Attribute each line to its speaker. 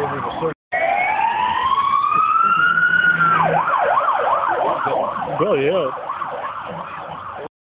Speaker 1: over the. Well, yeah.